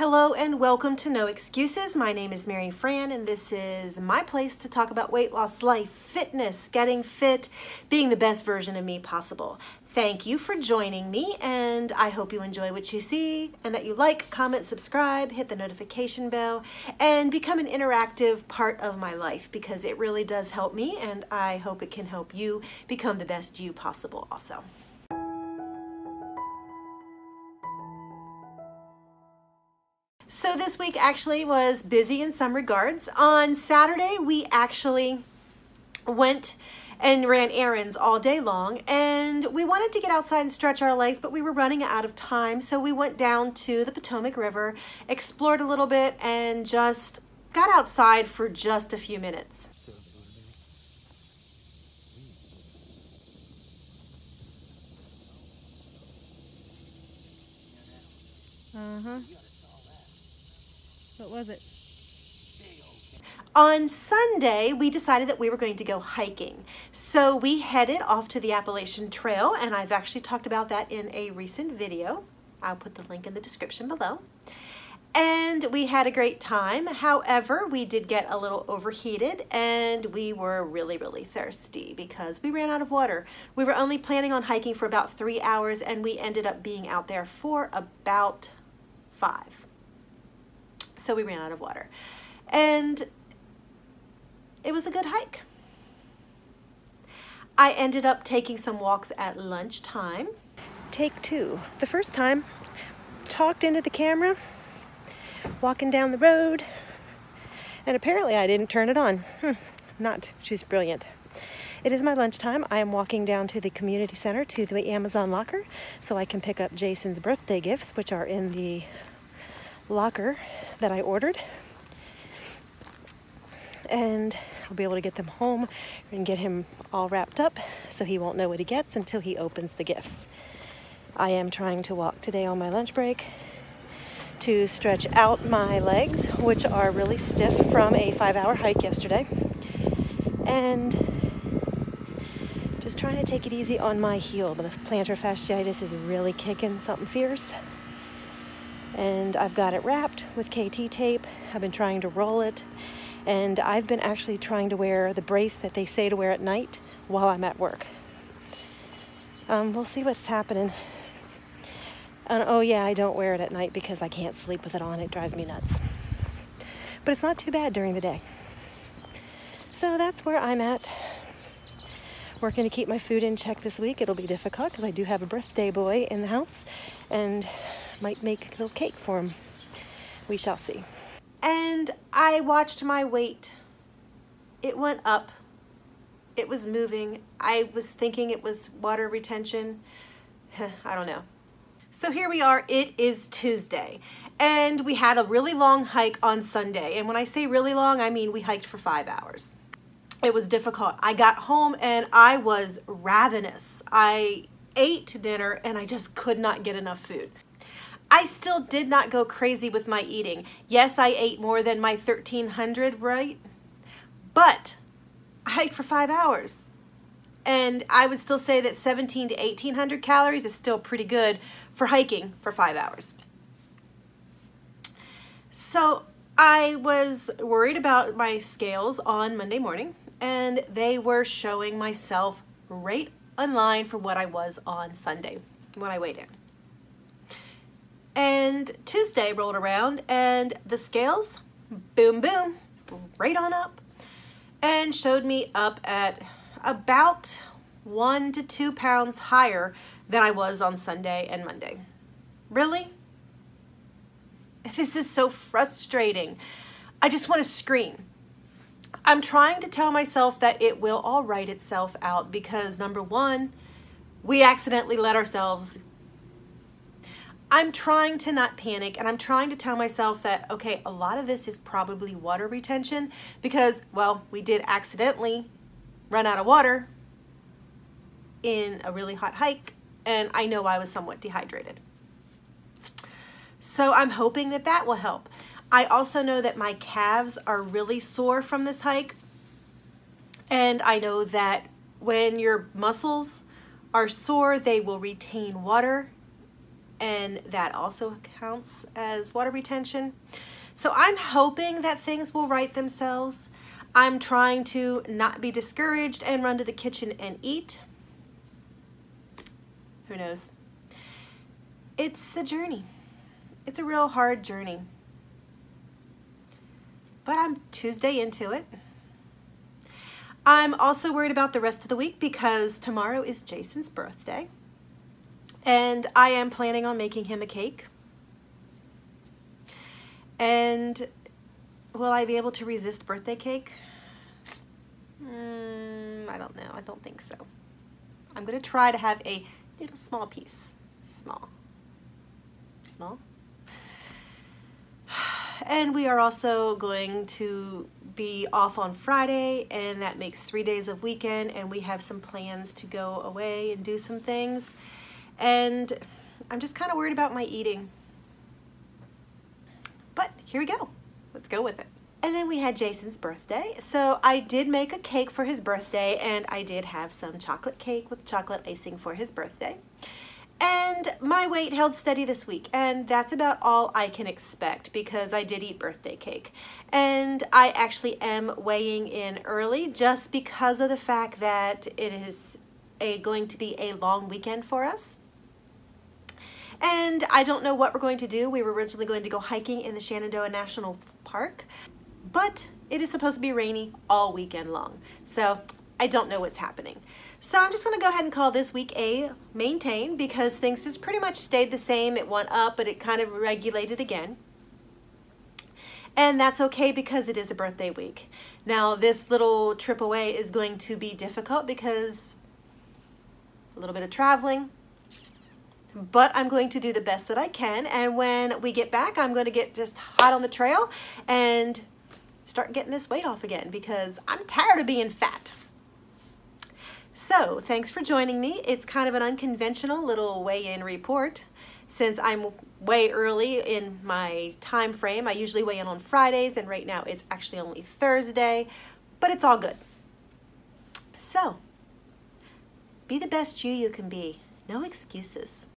Hello and welcome to No Excuses. My name is Mary Fran and this is my place to talk about weight loss, life, fitness, getting fit, being the best version of me possible. Thank you for joining me and I hope you enjoy what you see and that you like, comment, subscribe, hit the notification bell, and become an interactive part of my life because it really does help me and I hope it can help you become the best you possible also. So this week actually was busy in some regards. On Saturday, we actually went and ran errands all day long and we wanted to get outside and stretch our legs but we were running out of time so we went down to the Potomac River explored a little bit and just got outside for just a few minutes uh-huh what was it? On Sunday, we decided that we were going to go hiking. So we headed off to the Appalachian Trail, and I've actually talked about that in a recent video. I'll put the link in the description below. And we had a great time. However, we did get a little overheated and we were really, really thirsty because we ran out of water. We were only planning on hiking for about three hours and we ended up being out there for about five so we ran out of water. And it was a good hike. I ended up taking some walks at lunchtime. Take two. The first time, talked into the camera, walking down the road, and apparently I didn't turn it on. Hmm, not, she's brilliant. It is my lunchtime. I am walking down to the community center to the Amazon locker so I can pick up Jason's birthday gifts, which are in the locker that I ordered. And I'll be able to get them home and get him all wrapped up so he won't know what he gets until he opens the gifts. I am trying to walk today on my lunch break to stretch out my legs, which are really stiff from a five hour hike yesterday. And just trying to take it easy on my heel. But the plantar fasciitis is really kicking something fierce and I've got it wrapped with KT tape. I've been trying to roll it and I've been actually trying to wear the brace that they say to wear at night while I'm at work. Um, we'll see what's happening. And oh yeah, I don't wear it at night because I can't sleep with it on. It drives me nuts. But it's not too bad during the day. So that's where I'm at. Working to keep my food in check this week. It'll be difficult because I do have a birthday boy in the house and might make a little cake for him. We shall see. And I watched my weight. It went up. It was moving. I was thinking it was water retention. I don't know. So here we are. It is Tuesday. And we had a really long hike on Sunday. And when I say really long, I mean we hiked for five hours. It was difficult. I got home and I was ravenous. I ate dinner and I just could not get enough food. I still did not go crazy with my eating. Yes, I ate more than my 1300, right? But I hiked for five hours. And I would still say that 17 to 1800 calories is still pretty good for hiking for five hours. So I was worried about my scales on Monday morning and they were showing myself right in line for what I was on Sunday when I weighed in. And Tuesday rolled around and the scales, boom, boom, right on up and showed me up at about one to two pounds higher than I was on Sunday and Monday. Really? This is so frustrating. I just want to scream. I'm trying to tell myself that it will all right itself out because number one, we accidentally let ourselves I'm trying to not panic and I'm trying to tell myself that, okay, a lot of this is probably water retention because, well, we did accidentally run out of water in a really hot hike and I know I was somewhat dehydrated. So I'm hoping that that will help. I also know that my calves are really sore from this hike and I know that when your muscles are sore, they will retain water and that also counts as water retention. So I'm hoping that things will right themselves. I'm trying to not be discouraged and run to the kitchen and eat. Who knows? It's a journey. It's a real hard journey. But I'm Tuesday into it. I'm also worried about the rest of the week because tomorrow is Jason's birthday. And I am planning on making him a cake. And will I be able to resist birthday cake? Mm, I don't know. I don't think so. I'm going to try to have a little small piece. Small. Small. And we are also going to be off on Friday and that makes three days of weekend and we have some plans to go away and do some things. And I'm just kind of worried about my eating. But here we go. Let's go with it. And then we had Jason's birthday. So I did make a cake for his birthday and I did have some chocolate cake with chocolate icing for his birthday. And my weight held steady this week, and that's about all I can expect because I did eat birthday cake. And I actually am weighing in early just because of the fact that it is a, going to be a long weekend for us. And I don't know what we're going to do. We were originally going to go hiking in the Shenandoah National Park, but it is supposed to be rainy all weekend long. So I don't know what's happening. So I'm just going to go ahead and call this week a maintain because things just pretty much stayed the same. It went up, but it kind of regulated again. And that's okay because it is a birthday week. Now this little trip away is going to be difficult because a little bit of traveling, but I'm going to do the best that I can. And when we get back, I'm going to get just hot on the trail and start getting this weight off again because I'm tired of being fat. So thanks for joining me. It's kind of an unconventional little weigh-in report since I'm way early in my time frame. I usually weigh in on Fridays and right now it's actually only Thursday, but it's all good. So be the best you you can be. No excuses.